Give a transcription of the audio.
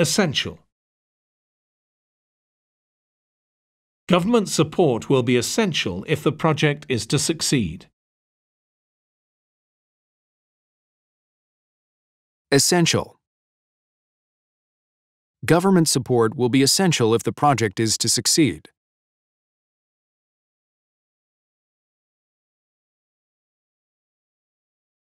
Essential. Government support will be essential if the project is to succeed. Essential. Government support will be essential if the project is to succeed.